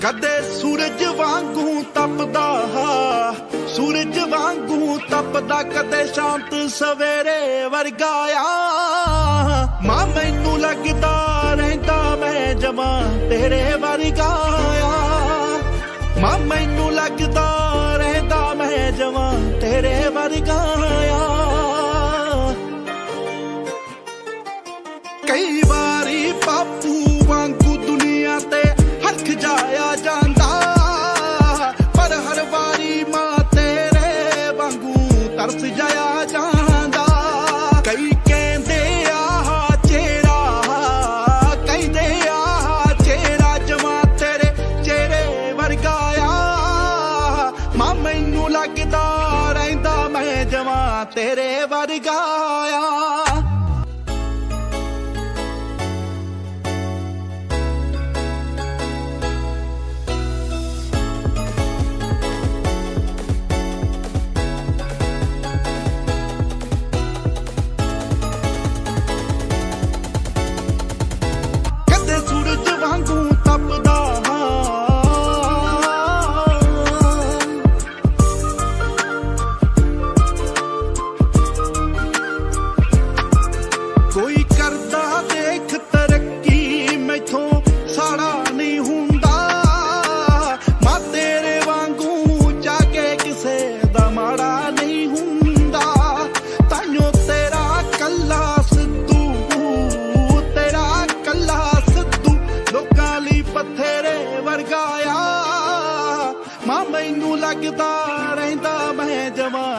ਕਦੇ ਸੂਰਜ ਵਾਂਗੂ ਤਪਦਾ ਸੂਰਜ ਵਾਂਗੂ ਤਪਦਾ, ਕਦੇ ਸ਼ਾਂਤ ਸਵੇਰੇ ਵਰਗਾ ਆ। ਮਾਂ, ਮੈਨੂੰ ਲੱਗਦਾ ਰਹਿੰਦਾ ਮੈਂ ਜਮਾ ਤੇਰੇ ਵਰਗਾ ਆ। ਮਾਂ, ਮੈਨੂੰ ਲੱਗਦਾ ਰਹਿੰਦਾ ਮੈਂ ਜਮਾ ਤੇਰੇ ਵਰਗਾ ਆ। ਕਈ ਵਾਰ ਤਰਸ ਜਾਇਆ ਜਾਂਦਾ। ਕਈ ਕਹਿੰਦੇ ਆ ਚਿਹਰਾ, ਕਹਿੰਦੇ ਆ ਚਿਹਰਾ, ਜਮਾ ਤੇਰੇ ਚਿਹਰੇ ਵਰਗਾ ਆ। ਮਾਂ, ਮੈਨੂੰ ਲੱਗਦਾ ਰਹਿੰਦਾ ਮੈਂ ਜਮਾ ਤੇਰੇ ਵਰਗਾ ਆ।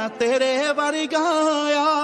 ਤੇਰੇ ਵਰਗਾ ਆ।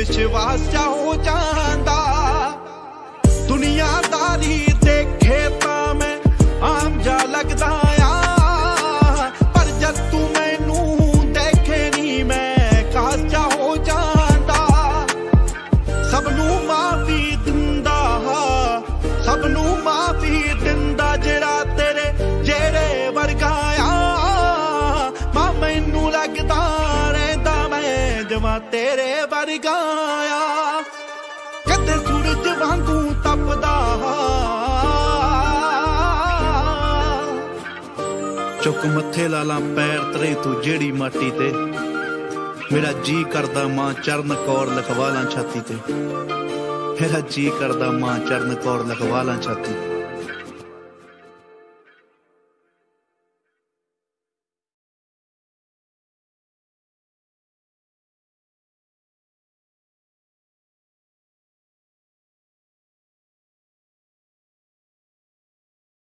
ਵਿਸ਼ਵਾਸ ਜਾ ਹੋ ਜਾਂਦਾ। ਦੁਨੀਆਦਾਰੀ ਤੇਰੇ ਵਰਗਾ ਆ। ਕਦੇ ਸੂਰਜ ਵਾਂਗੂ ਤਪਦਾ ਚੁੱਕ ਮੱਥੇ ਲਾਲਾ ਪੈਰ ਤਰੇ ਤੂੰ ਜਿਹੜੀ ਮਾਟੀ ਤੇ। ਮੇਰਾ ਜੀ ਕਰਦਾ ਮਾਂ ਚਰਨ ਕੌਰ ਲਖਵਾ ਲਾਂ ਛਾਤੀ ਤੇ। ਮੇਰਾ ਜੀ ਕਰਦਾ ਮਾਂ ਚਰਨ ਕੌਰ ਲਖਵਾ ਲਾਂ ਛਾਤੀ